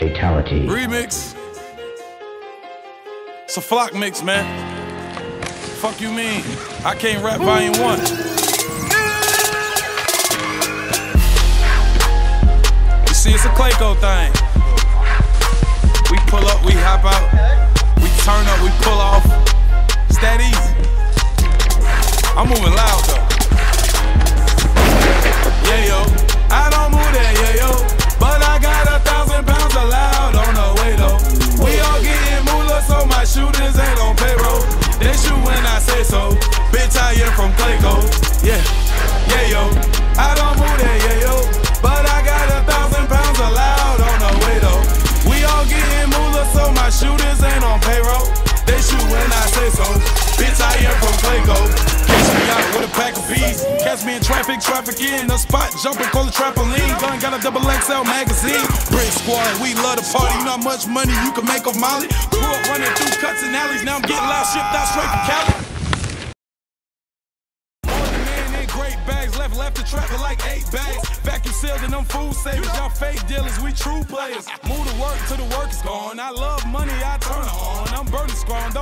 Fatality. Remix. It's a flock mix, man. Fuck you mean? I can't rap volume one. You see, it's a Clayco thing. We pull up, we hop out. We turn up, we pull off. It's that easy. Catch me in traffic, traffic in the spot, jumping, call it trampoline. Gun got a double XL magazine. Brick squad, we love the party. Not much money you can make off Molly. Grew up running through cuts and alleys. Now I'm getting loud, shipped out straight from Cali. Left the trap with like eight bags. Vacuum sealed and them food savers, y'all fake dealers, we true players. Move to work till the work is gone. I love money, I turn it on. I'm burning strong.